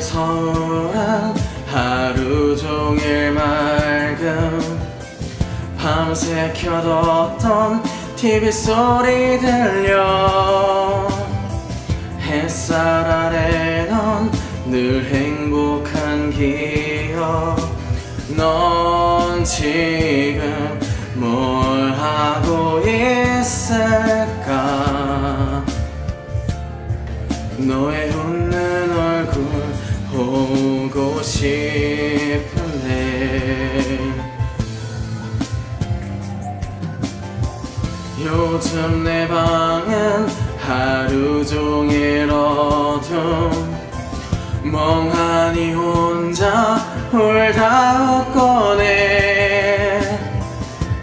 서울은 하루 종일 맑음 밤새 켜뒀던 TV 소리 들려. 햇살 아래 넌 늘 행복한 기억. 넌 지금 뭘 하고 있을까? 너의 웃는 보고 싶은데. 요즘 내 방은 하루 종일 어둠 멍하니 혼자 울다 웃고네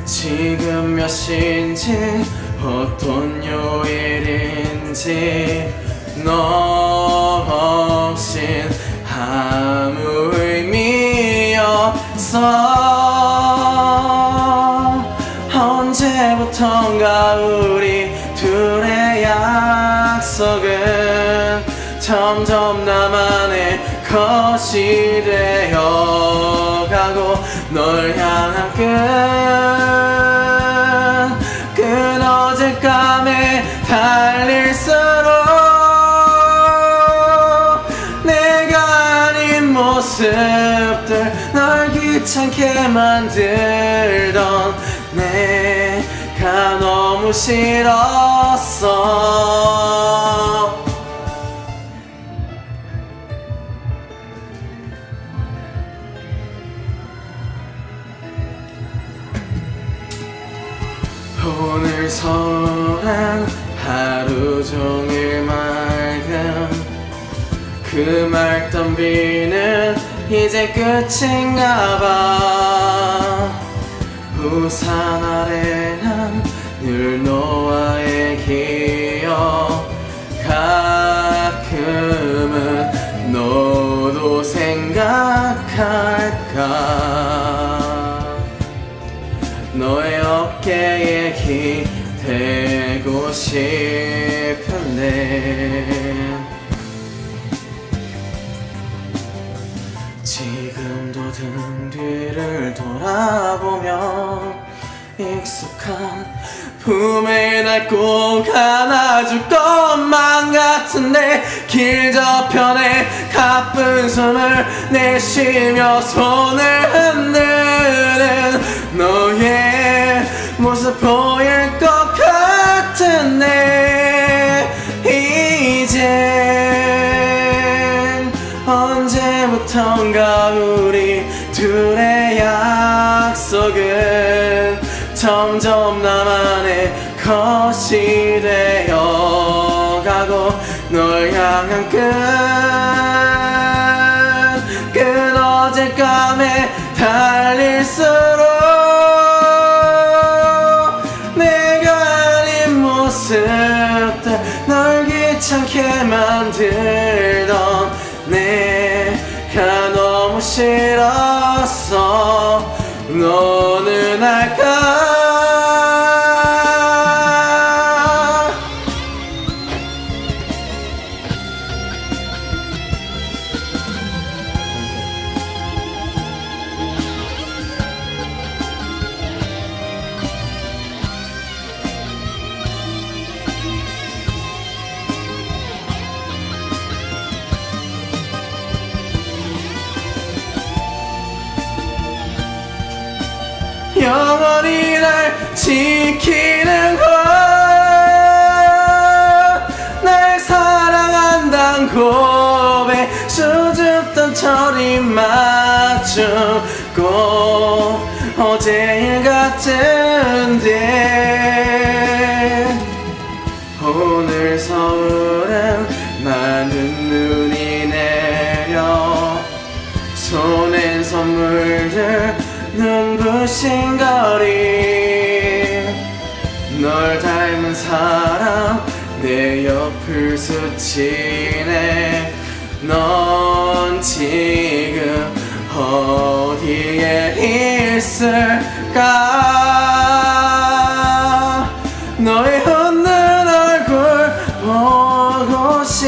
지금 몇 시인지 어떤 요일인지 너 없어. 언제부턴가 우리 둘의 약속은 점점 나만의 것이 되어가고 널 향한 끈 끊어질 감에 달릴 수 귀찮게 만들던 내가 너무 싫었어. 오늘 서울은 하루 종일 맑음 그 맑던 비는 이제 끝인가 봐. 우산 아래는 늘 너와의 기억 가끔은 너도 생각할까? 너의 어깨에 기대고 싶은데 지금도 등 뒤를 돌아보면 익숙한 품에 날꼭 안아줄 것만 같은데 길 저편에 가쁜 숨을 내쉬며 손을 흔드는 너의 모습 보일 것 같은데 이젠 언제부턴가 우리 둘의 약속은 점점 나만의 것이 되어가고 널 향한 끈 끊어질 감에 달릴수록 내가 아닌 모습들 널 귀찮게 만들던 너무 싫었어. 너는 알까 지키는 것날 사랑한단 고백. 수줍던 철이 맞추고 어제일 같은데. 오늘 서울은 많은 눈이 내려 손엔 선물들 눈부신 거리 널 닮은 사람 내 옆을 스치네. 넌 지금 어디에 있을까? 너의 웃는 얼굴 보고 싶어.